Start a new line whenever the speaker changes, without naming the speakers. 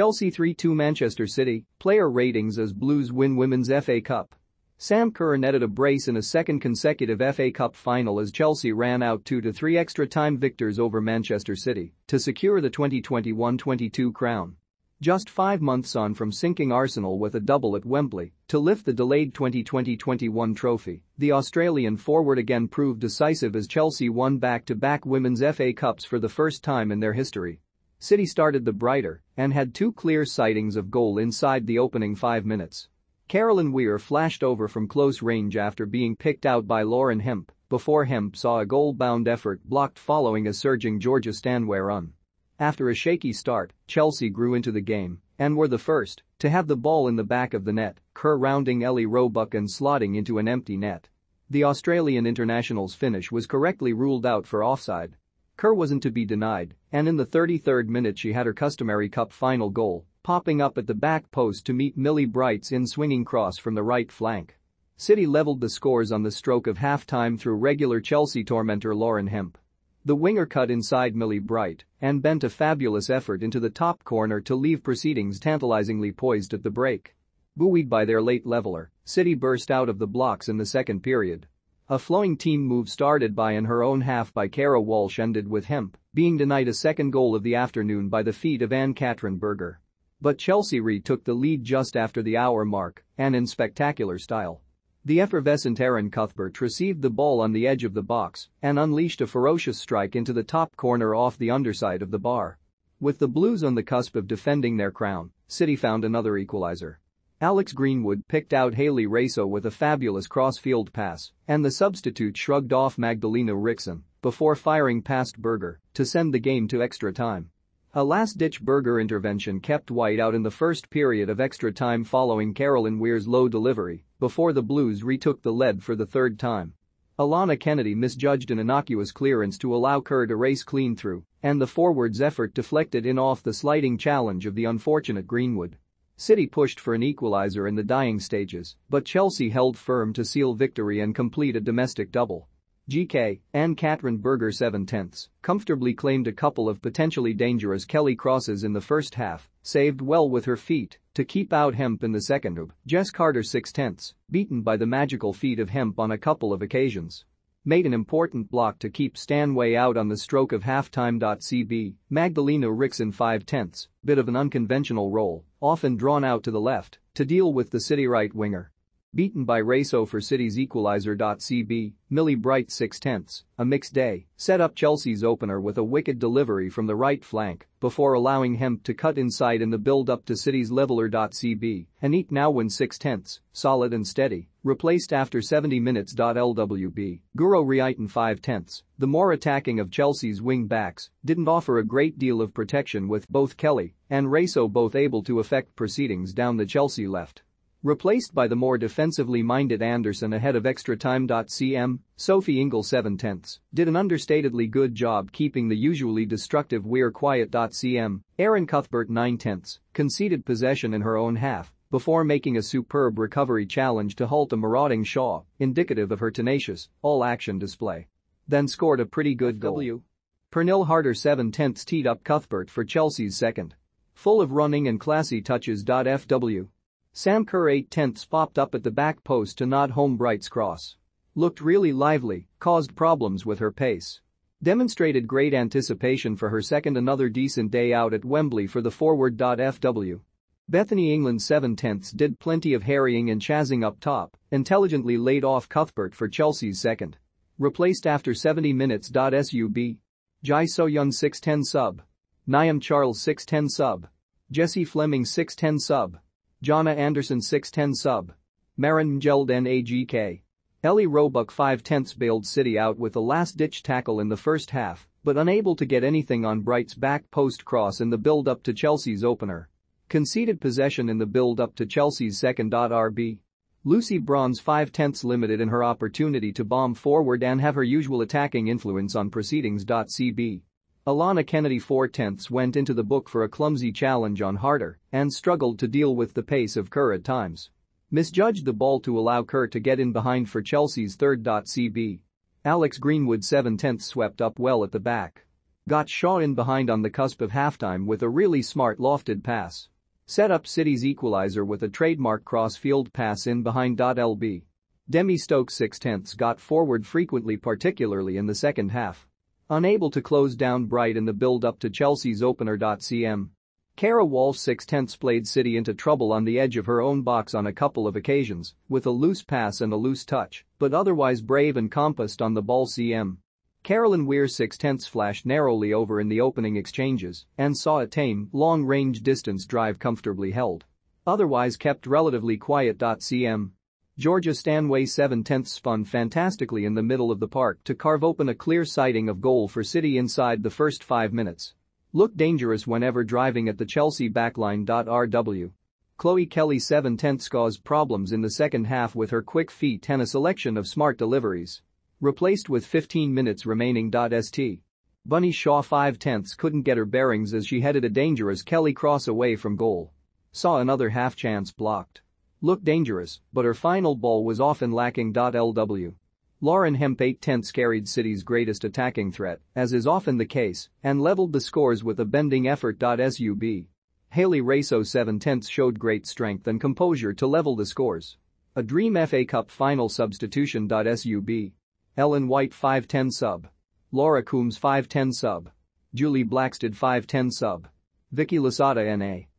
Chelsea 3-2 Manchester City, player ratings as Blues win Women's FA Cup. Sam Kerr netted a brace in a second consecutive FA Cup final as Chelsea ran out 2-3 extra-time victors over Manchester City to secure the 2021-22 crown. Just five months on from sinking Arsenal with a double at Wembley to lift the delayed 2020-21 trophy, the Australian forward again proved decisive as Chelsea won back-to-back Women's FA Cups for the first time in their history. City started the brighter and had two clear sightings of goal inside the opening five minutes. Caroline Weir flashed over from close range after being picked out by Lauren Hemp before Hemp saw a goal-bound effort blocked following a surging Georgia Stanway run. After a shaky start, Chelsea grew into the game and were the first to have the ball in the back of the net, Kerr rounding Ellie Roebuck and slotting into an empty net. The Australian international's finish was correctly ruled out for offside. Kerr wasn't to be denied, and in the 33rd minute she had her customary cup final goal popping up at the back post to meet Millie Bright's in-swinging cross from the right flank. City leveled the scores on the stroke of half-time through regular Chelsea tormentor Lauren Hemp. The winger cut inside Millie Bright and bent a fabulous effort into the top corner to leave proceedings tantalizingly poised at the break. Buoyed by their late leveler, City burst out of the blocks in the second period. A flowing team move started by in her own half by Keira Walsh ended with Hemp being denied a second goal of the afternoon by the feet of Ann-Katrin Berger. But Chelsea retook the lead just after the hour mark and in spectacular style. The effervescent Erin Cuthbert received the ball on the edge of the box and unleashed a ferocious strike into the top corner off the underside of the bar. With the Blues on the cusp of defending their crown, City found another equalizer. Alex Greenwood picked out Hayley Raso with a fabulous cross-field pass, and the substitute shrugged off Magdalena Eriksson before firing past Berger to send the game to extra time. A last-ditch Berger intervention kept White out in the first period of extra time following Caroline Weir's low delivery before the Blues retook the lead for the third time. Alanna Kennedy misjudged an innocuous clearance to allow Kerr to race clean through, and the forward's effort deflected in off the sliding challenge of the unfortunate Greenwood. City pushed for an equalizer in the dying stages, but Chelsea held firm to seal victory and complete a domestic double. GK, Ann-Katrin Berger 7 tenths, comfortably claimed a couple of potentially dangerous Kelly crosses in the first half, saved well with her feet to keep out Hemp in the second. Jess Carter 6 tenths, beaten by the magical feet of Hemp on a couple of occasions. Made an important block to keep Stanway out on the stroke of halftime. CB, Magdalena Eriksson 5 tenths, bit of an unconventional role, often drawn out to the left, to deal with the city right winger. Beaten by Raso for City's equalizer. CB, Millie Bright 6 tenths, a mixed day, set up Chelsea's opener with a wicked delivery from the right flank before allowing Hemp to cut inside in the build-up to City's leveler. CB, Aniek Nouwen 6 tenths, solid and steady, replaced after 70 minutes. LWB, Guro Reiten 5 tenths, the more attacking of Chelsea's wing backs, didn't offer a great deal of protection with both Kelly and Raso both able to affect proceedings down the Chelsea left. Replaced by the more defensively minded Andersson ahead of extra time. CM, Sophie Ingle 7 tenths, did an understatedly good job keeping the usually destructive Weir quiet. CM, Erin Cuthbert 9 tenths, conceded possession in her own half before making a superb recovery challenge to halt a marauding Shaw, indicative of her tenacious, all-action display. Then scored a pretty good goal. W. Pernille Harder 7 tenths teed up Cuthbert for Chelsea's second. Full of running and classy touches. FW. Sam Kerr 8 tenths popped up at the back post to nod home Bright's cross. Looked really lively, caused problems with her pace. Demonstrated great anticipation for her second another decent day out at Wembley for the forward. FW. Bethany England 7 tenths did plenty of harrying and chazzing up top, intelligently laid off Cuthbert for Chelsea's second. Replaced after 70 minutes. Sub. Ji So-yun 610 sub. Niamh Charles 610 sub. Jessie Fleming 610 sub. Jonna Andersson 610 sub. Maren Mjeld NAGK. Ellie Roebuck 5 tenths bailed City out with a last-ditch tackle in the first half, but unable to get anything on Bright's back post cross in the build-up to Chelsea's opener. Conceded possession in the build-up to Chelsea's second. RB. Lucy Bronze 5 tenths limited in her opportunity to bomb forward and have her usual attacking influence on proceedings. CB. Alanna Kennedy 4 tenths went into the book for a clumsy challenge on Harder and struggled to deal with the pace of Kerr at times. Misjudged the ball to allow Kerr to get in behind for Chelsea's third. CB. Alex Greenwood 7 tenths swept up well at the back. Got Shaw in behind on the cusp of halftime with a really smart lofted pass. Set up City's equalizer with a trademark cross-field pass in behind. LB. Demi Stokes 6 tenths got forward frequently particularly in the second half. Unable to close down Bright in the build-up to Chelsea's opener. Cm. Keira Walsh 6 tenths played City into trouble on the edge of her own box on a couple of occasions, with a loose pass and a loose touch, but otherwise brave and compassed on the ball cm. Caroline Weir 6 tenths flashed narrowly over in the opening exchanges and saw a tame, long-range distance drive comfortably held. Otherwise kept relatively quiet. Cm. Georgia Stanway 7 tenths spun fantastically in the middle of the park to carve open a clear sighting of goal for City inside the first five minutes. Looked dangerous whenever driving at the Chelsea backline. RW. Chloe Kelly 7 tenths caused problems in the second half with her quick feet and a selection of smart deliveries. Replaced with 15 minutes remaining. St. Bunny Shaw 5 tenths couldn't get her bearings as she headed a dangerous Kelly cross away from goal. Saw another half chance blocked. Looked dangerous, but her final ball was often lacking. Lw. Lauren Hemp 8 tenths carried City's greatest attacking threat, as is often the case, and leveled the scores with a bending effort. Sub. Hayley Raso 7 tenths showed great strength and composure to level the scores. A dream FA Cup final substitution. Sub. Ellen White 510 sub. Laura Coombs 510 sub. Julie Blakstad 510 sub. Vicky Losada NA